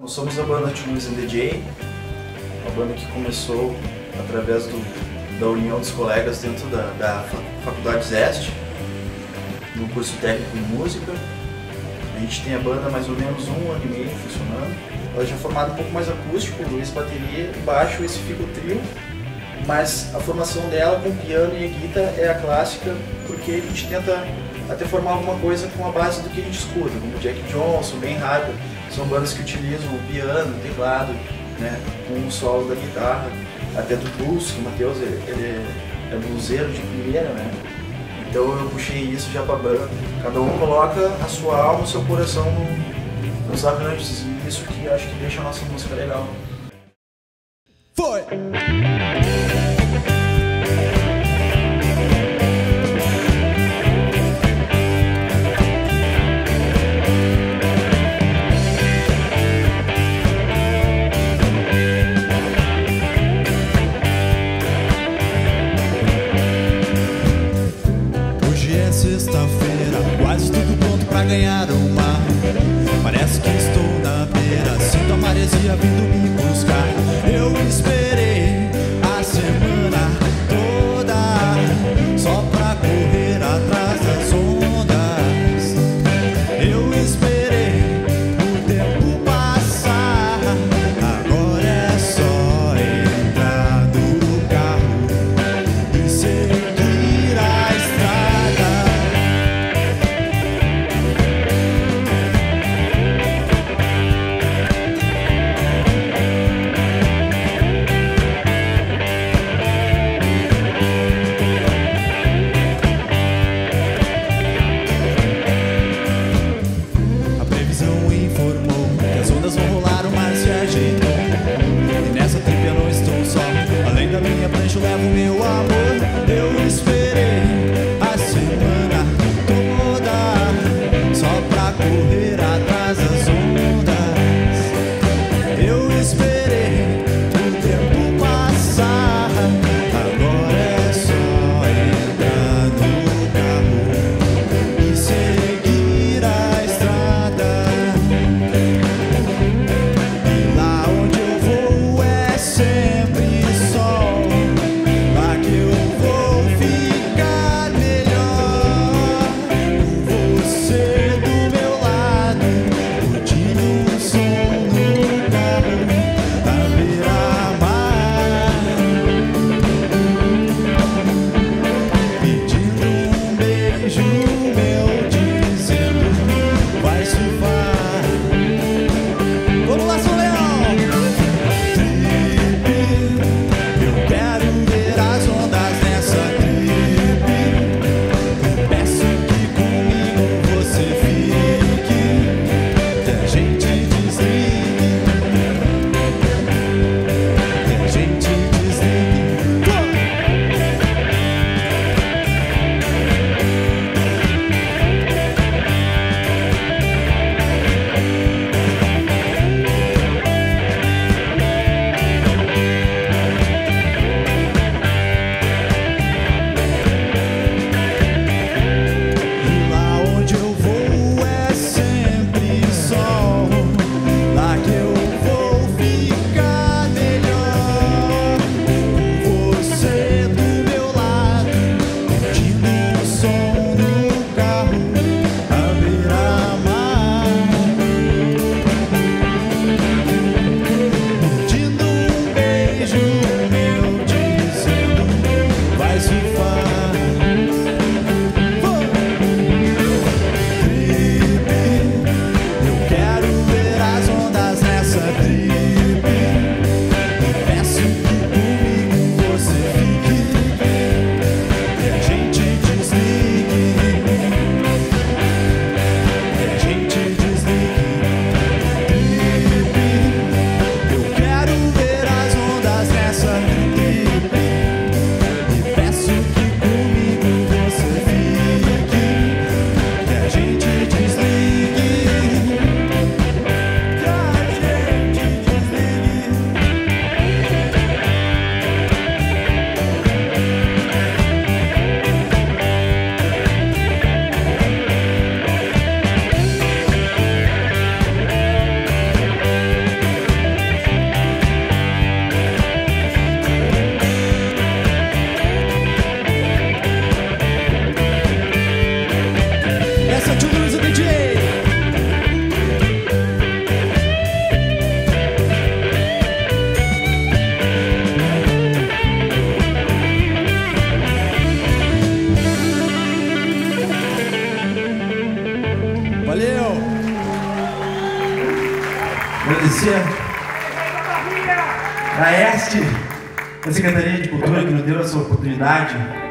Nós somos a banda Tunes and DJ, uma banda que começou através do, da união dos colegas dentro da, da Faculdade Zeste, no curso técnico em música. A gente tem a banda mais ou menos um ano e meio funcionando. Ela já é formada um pouco mais acústico, Luiz bateria, baixo, esse fica o trio. Mas a formação dela com piano e guitarra é a clássica, porque a gente tenta até formar alguma coisa com a base do que a gente escuta, como Jack Johnson, Ben Harper são bandas que utilizam o piano, o teclado, né, com o solo da guitarra, até do blues, que o Matheus ele, é bluseiro de primeira, né? Então eu puxei isso já para banda. Cada um coloca a sua alma, o seu coração no, nos arranjos e isso que acho que deixa a nossa música legal. Júnior que nos deu essa oportunidade.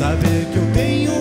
Saber que eu tenho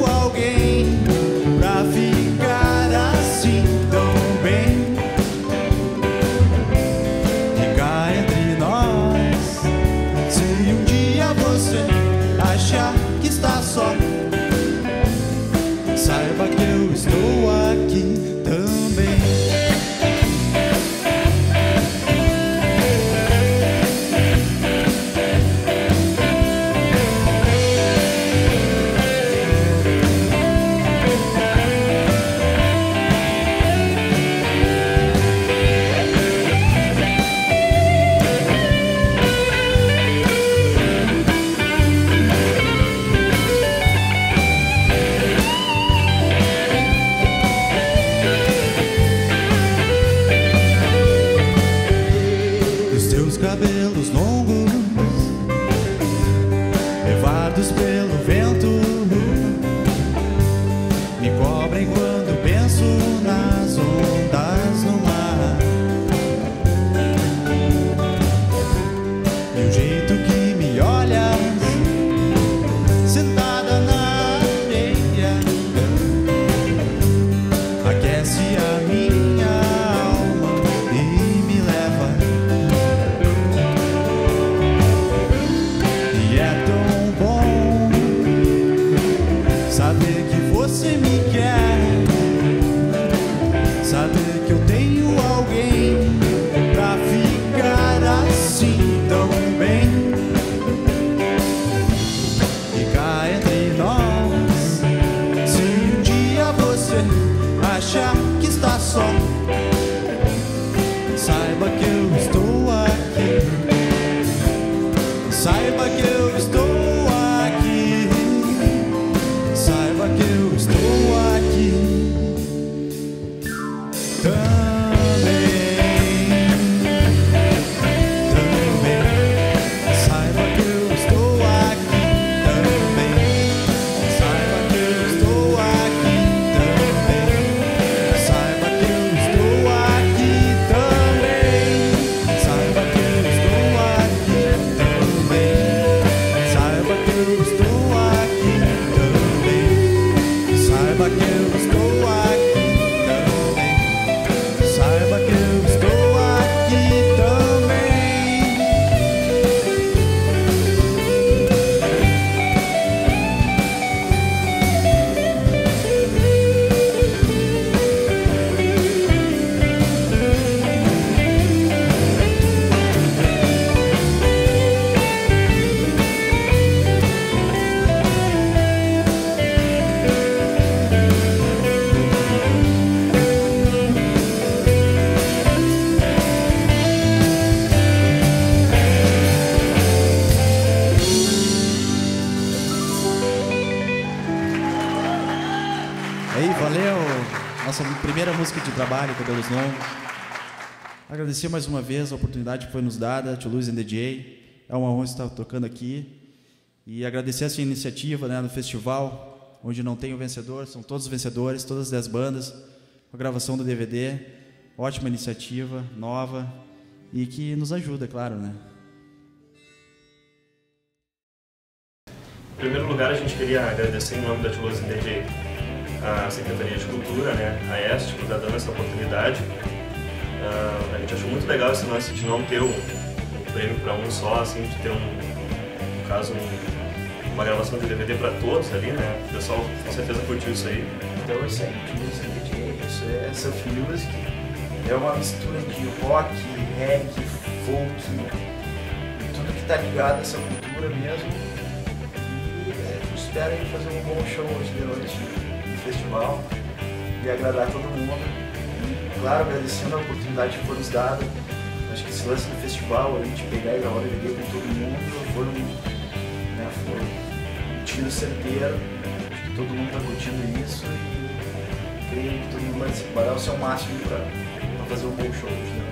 oh, I nossa primeira música de trabalho, Cabelos Longos. Agradecer mais uma vez a oportunidade que foi nos dada, Tio Luiz and DJ. É uma honra estar tocando aqui. E agradecer essa iniciativa né, no festival, onde não tem o vencedor, são todos os vencedores, todas as 10 bandas, a gravação do DVD. Ótima iniciativa, nova e que nos ajuda, é claro, né? Em primeiro lugar, a gente queria agradecer em nome da Tio DJ a Secretaria de Cultura, né, a EST, por estar dando essa oportunidade. Uh, a gente achou muito legal esse lance de não ter um, um prêmio para um só, assim, de ter um, no caso, um, uma gravação de DVD para todos ali, né? O pessoal com certeza curtiu isso aí. Então isso aí, Toulouse DJ, isso é surf music, é uma mistura de rock, reggae, folk, tudo que está ligado a essa cultura mesmo. E é, aí fazer um bom show hoje de noite festival e agradar todo mundo. E, claro, agradecendo a oportunidade que foi nos dada. Acho que esse lance do festival, a gente pegar e gravar DVD com todo mundo, foram, né, foi um tiro certeiro. Acho que todo mundo está curtindo isso e creio que todo mundo vai dar o seu máximo para fazer um bom show hoje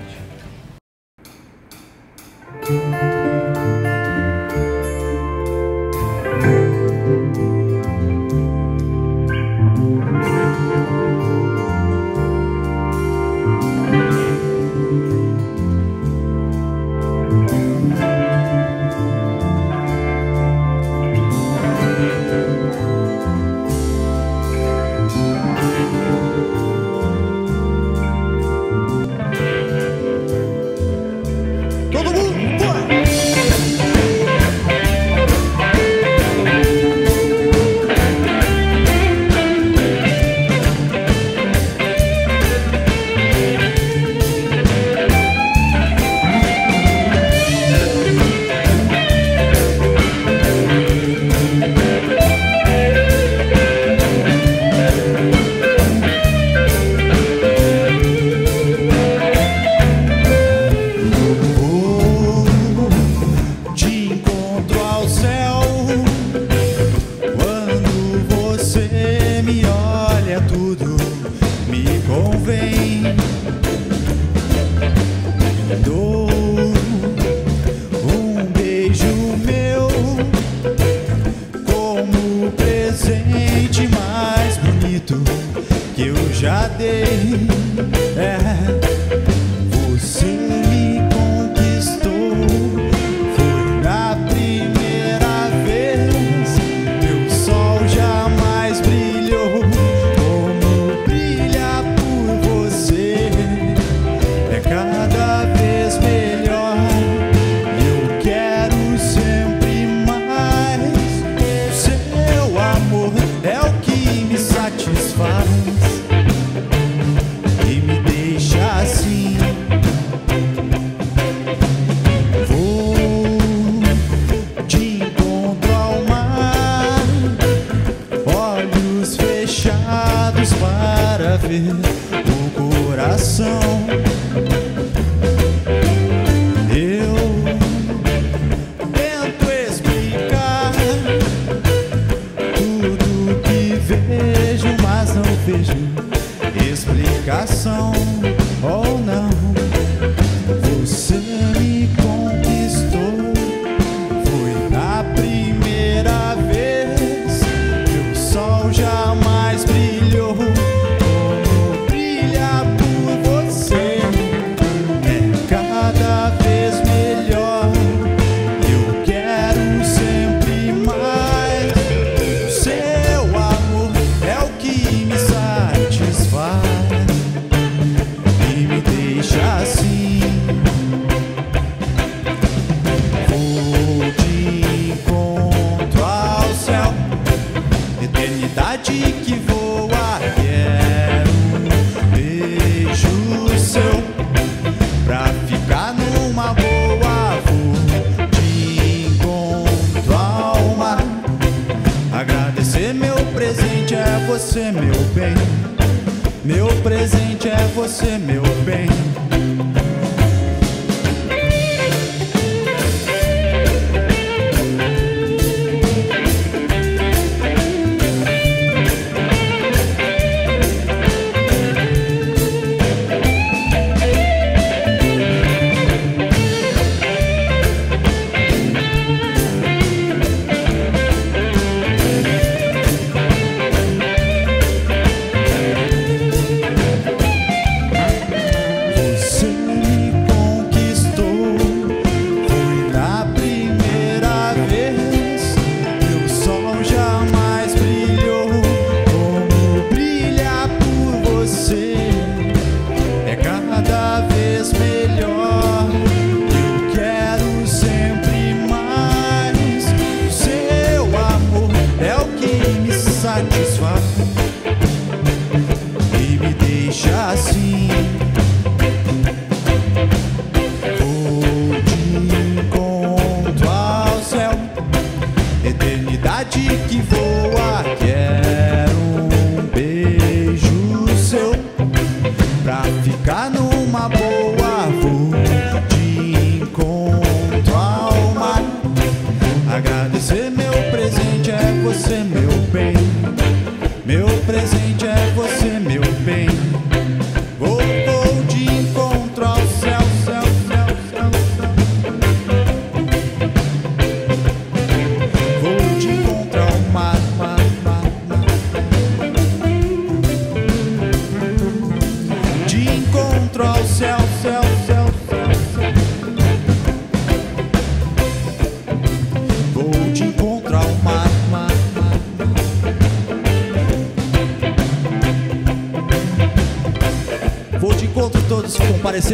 você, meu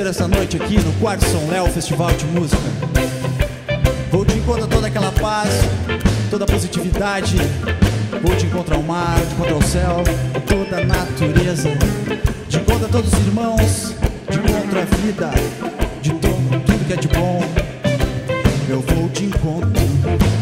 essa noite aqui no Quarto São Léo Festival de Música. Vou te encontrar toda aquela paz, toda a positividade. Vou te encontrar o mar, te encontrar o céu, toda a natureza. Te encontrar todos os irmãos, te encontro a vida, de todo, tudo que é de bom. Eu vou te encontrar.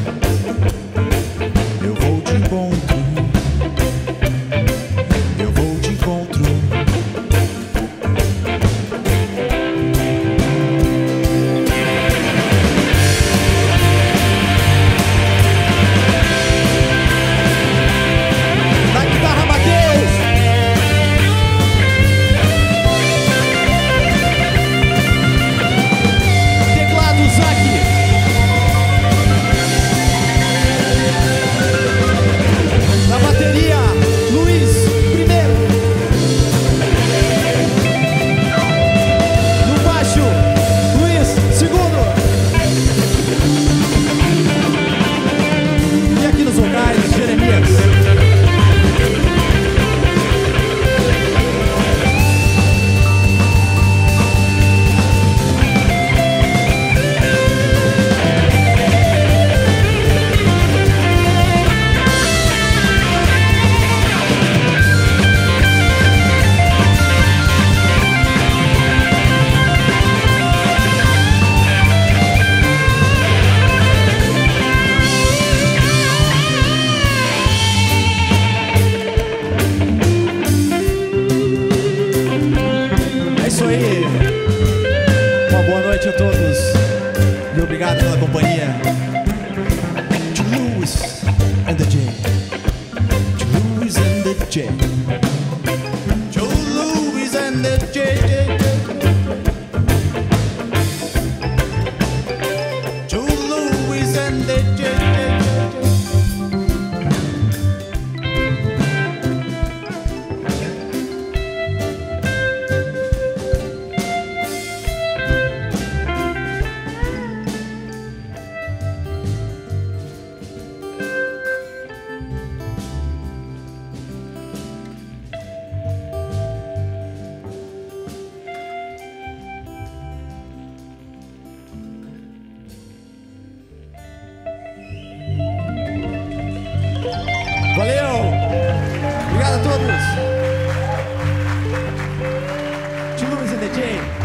Energy.